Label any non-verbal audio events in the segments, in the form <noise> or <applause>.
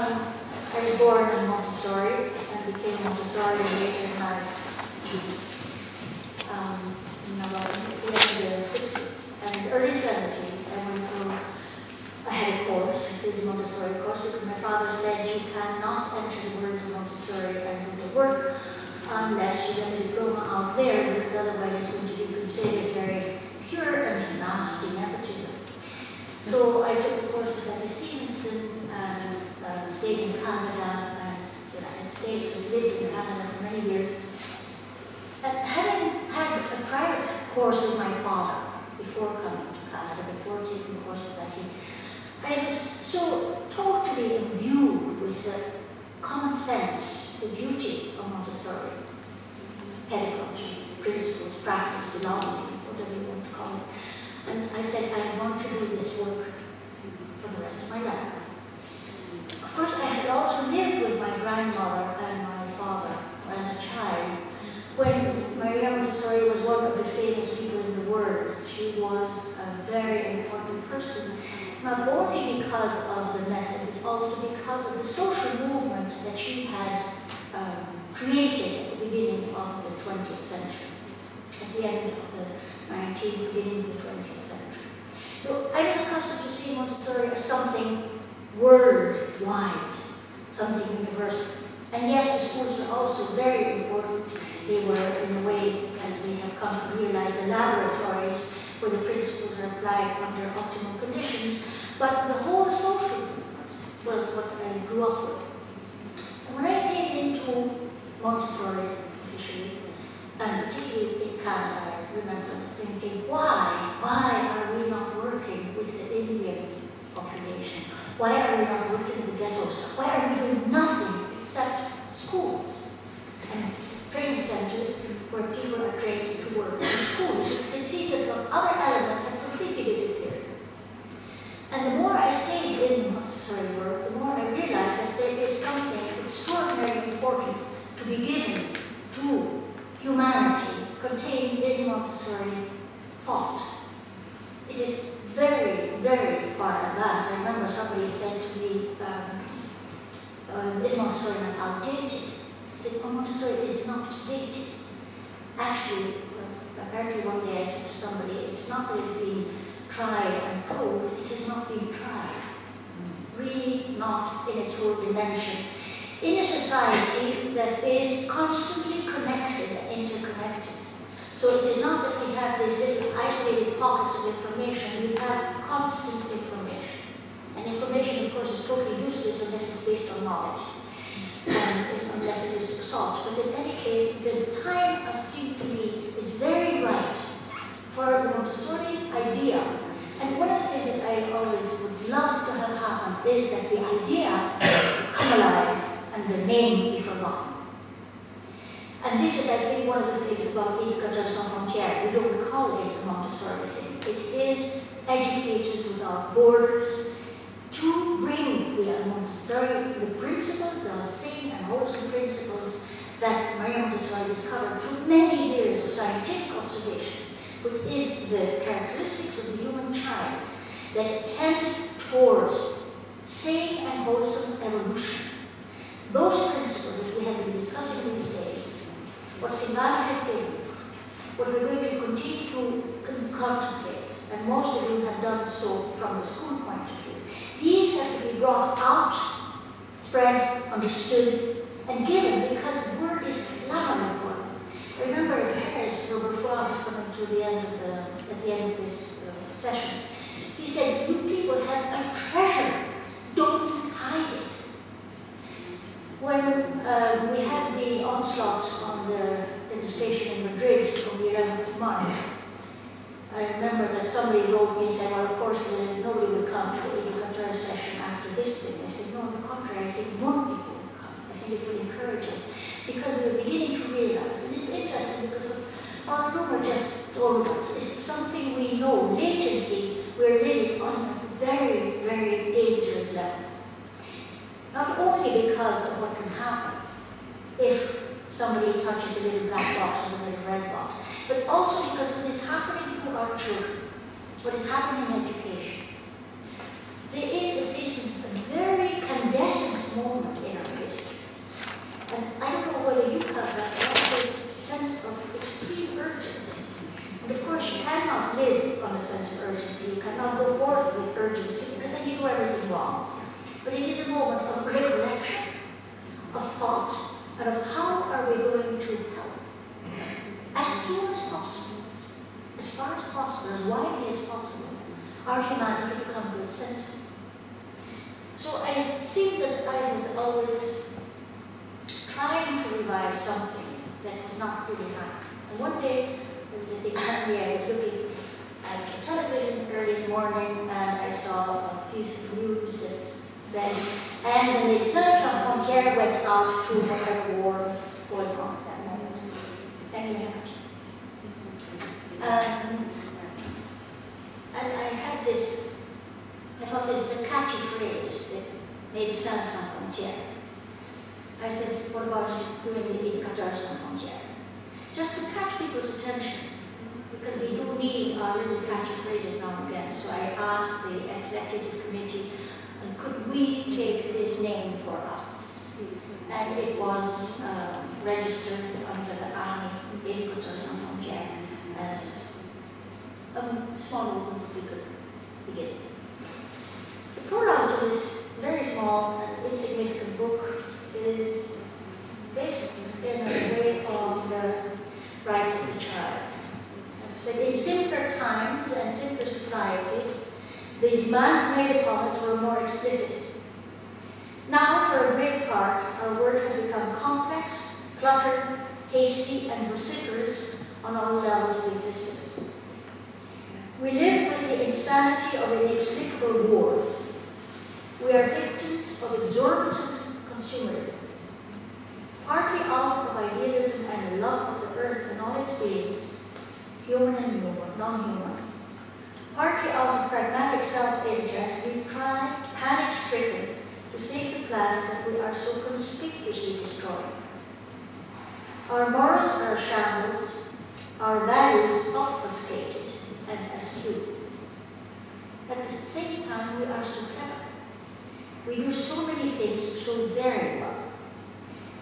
Um, I was born in Montessori and became Montessori later in life. Um, in the end of the 60s and early 70s, I went through, I had a course, I did the Montessori course because my father said you cannot enter the world of Montessori and do the work unless you get a diploma out there because otherwise it's going to be considered very pure and nasty nepotism. So I took the course with Betty Stevenson and uh, stayed in Canada and But lived in Canada for many years. And having had a private course with my father before coming to Canada, before taking the course with Betty, I was so totally imbued with the common sense, the beauty of Montessori, pedagogy, principles, practice, philosophy, whatever you want to call it. And I said, I want to do this work for the rest of my life. Of course, I had also lived with my grandmother and my father as a child when Maria Montessori was one of the famous people in the world. She was a very important person, not only because of the method, but also because of the social movement that she had um, created at the beginning of the 20th century, at the end of the 19th, beginning of the 20th century. So I was accustomed to see Montessori as something worldwide, something universal. And yes, the schools were also very important. They were, in a way, as we have come to realize, the laboratories where the principles are applied under optimal conditions. But the whole social movement was what I grew up with. When I came into Montessori officially, and particularly in Canada, I remember thinking, why, why are we not working with the Indian population? Why are we not working in the ghettos? Why are we doing nothing except schools and training centers where people are trained to work in schools? That the other elements have completely disappeared. And the more I stayed in Montessori work, the more I realized that there is something extraordinarily important to be given to humanity contained in Montessori thought. It is very, very far advanced. I remember somebody said to me, um, um, is Montessori not outdated? I said, oh, Montessori is not dated. Actually, apparently one day I said to somebody, it's not that it's been tried and proved, it has not been tried. Really not in its full dimension. In a society that is constantly connected and interconnected. So it is not that we have these little isolated pockets of information, we have constant information. And information, of course, is totally useless unless it's based on knowledge, and unless it is sought. But in any case, the time I seem to be is very right for the Montessori idea. And one of the things that I always would love to have happened is that the idea come alive and the name be forgotten. And this is, I think, one of the things about Educateurs Sans Frontières. We don't call it a Montessori thing. It is educators without borders to bring the Montessori, the principles, the sane and wholesome principles that Maria Montessori discovered through many years of scientific observation, which is the characteristics of the human child that tend towards sane and wholesome evolution. Those principles that we have been discussing these days what Singana has given us, what we're going to continue to contemplate, and most of you have done so from the school point of view. These have to be brought out, spread, understood, and given because the word is clamoring for them. I remember Robert Froid was coming to the end of the, at the end of this uh, session. He said, you people have a treasure, don't hide it. When uh, we had the onslaught on the, station in Madrid on the 11th of March, I remember that somebody wrote me and said, well, of course, nobody will come to the Educateur session after this thing. I said, no, on the contrary, I think more people will come. I think it will encourage us. Because we're beginning to realize, and it's interesting because Father Rumer just told us is something we know latently we're living on a very, very dangerous level. Not only because of what can happen if somebody touches the little black box or the little red box, but also because what is happening to our children, what is happening in education. There is a, a very candescent cannot go forth with urgency because then you do everything wrong. But it is a moment of recollection, of thought, and of how are we going to help as soon as possible, as far as possible, as widely as possible, our humanity to come to its senses. So I see that I was always trying to revive something that was not really happening. And one day, <laughs> it was at the AMI, I was looking at television early morning and I saw a piece of news that said, and the Médecins Sans Frontières went out to whatever war was going on at that moment. Thank you very much. Um, and I had this, I thought this is a catchy phrase that Médecins Sans Frontières. I said, what about doing the Éducateurs Sans Frontières? Just to catch people's attention because we do need our little catchy phrases now and again. So I asked the executive committee, uh, could we take this name for us? And it was uh, registered under the AMI Sans Frontières as a small movement that we could begin. The prologue to this very small and insignificant book is based in a way of the rights of the child said in simpler times and simpler societies, the demands made upon us were more explicit. Now, for a great part, our work has become complex, cluttered, hasty, and vociferous on all levels of existence. We live with the insanity of inexplicable wars. We are victims of exorbitant consumerism. Partly out of idealism and the love of the earth and all its beings, human and human, non-human. Partly out of pragmatic self-interest, we try, panic-stricken, to save the planet that we are so conspicuously destroying. Our morals are shambles, our values obfuscated and askew. At the same time, we are so clever. We do so many things so very well.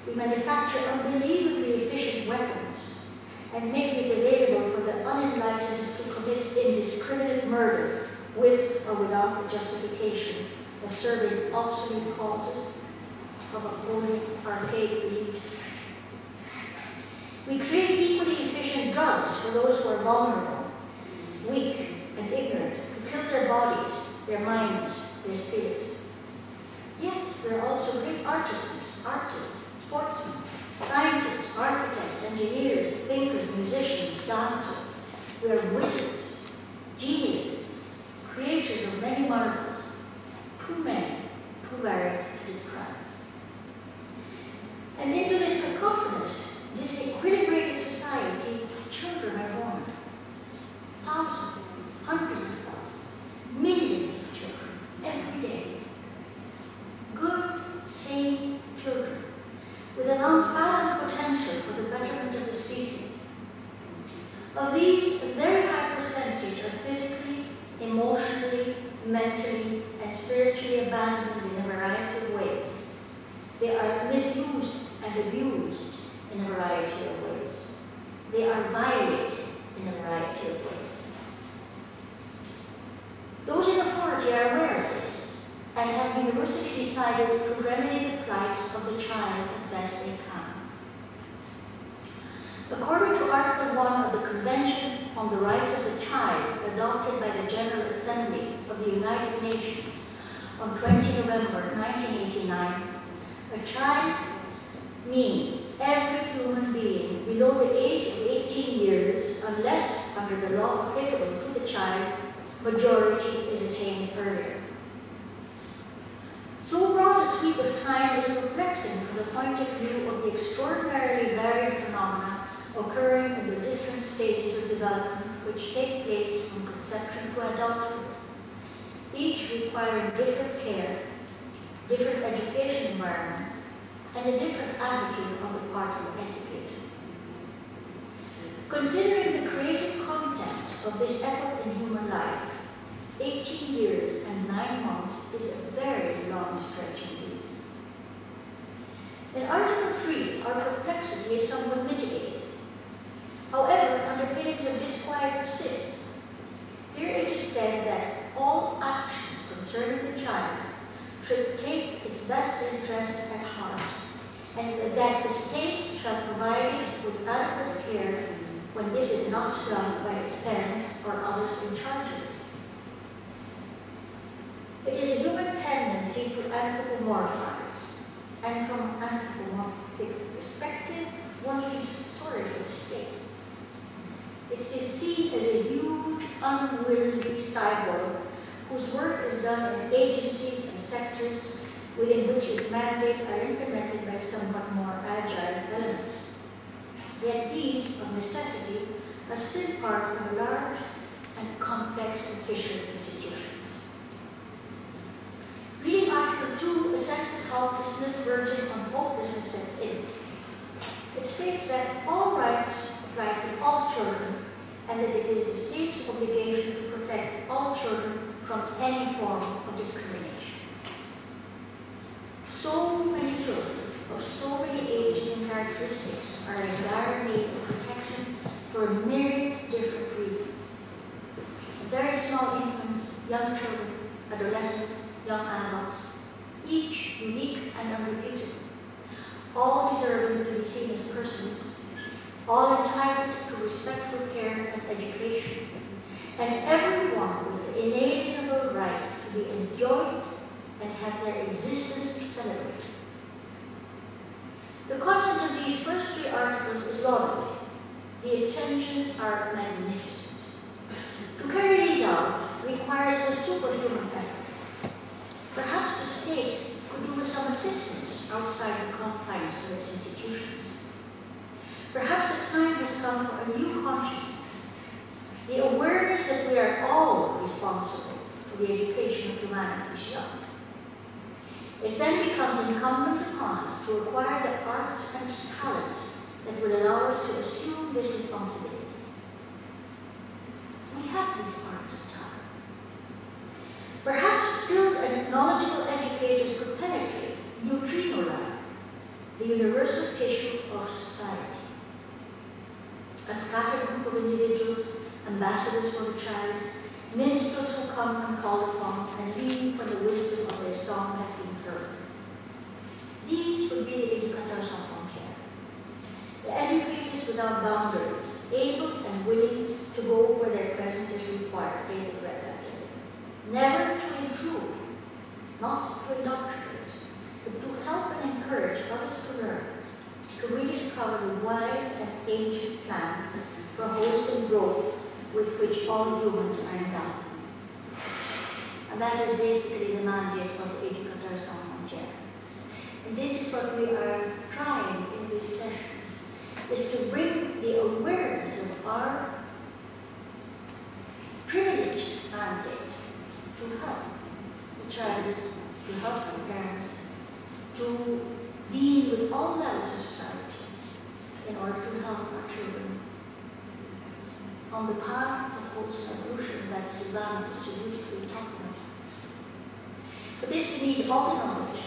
We manufacture unbelievably efficient weapons and make these available for the unenlightened to commit indiscriminate murder with or without the justification of serving obsolete causes, of upholding archaic beliefs. We create equally efficient drugs for those who are vulnerable, weak, and ignorant, to kill their bodies, their minds, their spirit. Yet, we're also great artists, artists, sportsmen, Scientists, architects, engineers, thinkers, musicians, dancers. We are wizards, geniuses, creators of many marvels, too many, too varied to describe. And into this cacophonous, disequilibrated society, children are born. Thousands, hundreds of thousands, millions of children every day. Good, sane children with an unfathomed potential for the betterment of the species. Of these, a very high percentage are physically, emotionally, mentally, and spiritually abandoned in a variety of ways. They are misused and abused in a variety of ways. They are violated in a variety of ways. Those in authority are aware of this and have universally decided to remedy the plight of the child as best they can. According to Article 1 of the Convention on the Rights of the Child, adopted by the General Assembly of the United Nations on 20 November 1989, a child means every human being below the age of 18 years, unless under the law applicable to the child, majority is attained earlier. So broad a sweep of time is perplexing from the point of view of the extraordinarily varied phenomena occurring in the different stages of development which take place from conception to adulthood, each requiring different care, different education environments, and a different attitude on the part of educators. Considering the creative content of this epoch in human life, 18 years and 9 months is a very long stretch indeed. In Article 3, our perplexity is somewhat mitigated. Here it is said that all actions concerning the child should take its best interests at heart, and that the state shall provide it with adequate care when this is not done by its parents or others in charge of it. It is a human tendency to anthropomorphize, and from anthropomorphic perspective, one feels sorry for the state. It is seen as a huge, unwieldy cyborg whose work is done in agencies and sectors within which its mandates are implemented by somewhat more agile elements. Yet these, of necessity, are still part of large and complex official institutions. Reading Article 2, a sense of helplessness verging on hopelessness sets in. It states that all rights apply to all children and that it is the state's obligation to protect all children from any form of discrimination. So many children of so many ages and characteristics are in dire need of protection for a myriad different reasons. Very small infants, young children, adolescents, young adults, each unique and unrepeatable, all deserving to be seen as persons, all entitled to respectful care and education, and everyone with the inalienable right to be enjoyed and have their existence celebrated. The content of these first three articles is laudable. The intentions are magnificent. To carry these out requires a superhuman effort. Perhaps the state could do with some assistance outside the confines of its institutions. Perhaps the time has come for a new consciousness, the awareness that we are all responsible for the education of humanity's young. It then becomes incumbent upon us to acquire the arts and talents that will allow us to assume this responsibility. We have these arts and talents. Perhaps skilled and knowledgeable educators could penetrate neutrino like the universal tissue of society. A scattered group of individuals, ambassadors for the child, minstrels who come and call upon and leave when the wisdom of their song has been heard. These would be the educateurs sans frontières, the educators without boundaries, able and willing to go where their presence is required, David read that Never to intrude, not to indoctrinate, but to help and encourage others to learn, to rediscover the wise and ancient plan for wholesome growth with which all humans are endowed. And that is basically the mandate of Educateurs Sans Frontières. And this is what we are trying in these sessions, is to bring the awareness of our privileged mandate to help the child, to help the parents, to deal with all levels of society in order to help our children on the path of wholesome evolution that Sylvain is so beautifully about. For this, we need all the knowledge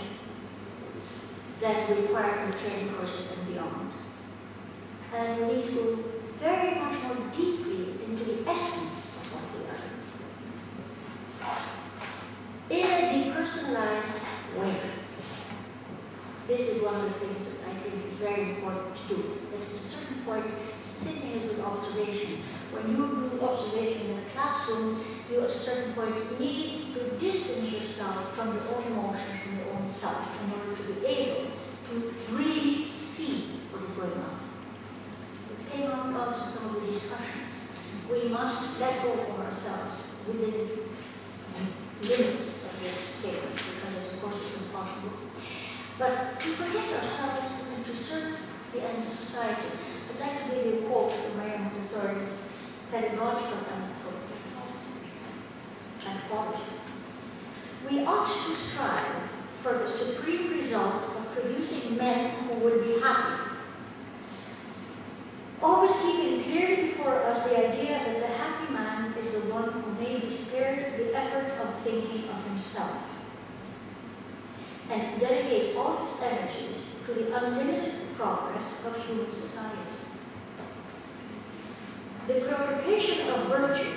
that we require in the training courses and beyond. And we need to go very much more deeply into the essence of what we are. In a depersonalized way. This is one of the things that I think is very important to do. That at a certain point, sitting is with observation. When you do observation in a classroom, you at a certain point need to distance yourself from your own emotion, from your own self, in order to be able to really see what is going on. It came out also some of the discussions. We must let go of ourselves within limits of this statement, because of course it's impossible. But to forget ourselves and to serve the ends of society. I'd like to give you a quote from Maria Montessori's pedagogical anthropology. We ought to strive for the supreme result of producing men who would be happy. Always keeping clearly before us the idea that the happy man is the one who may be spared the effort of thinking of himself and dedicate all his energies to the unlimited progress of human society. The preoccupation of virtue,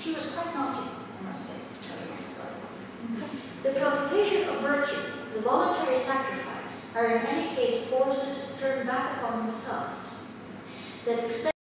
she was quite naughty, I must say, tell you Montessori. The proclamation of virtue, the voluntary sacrifice, are in any case forces turned back upon themselves that expect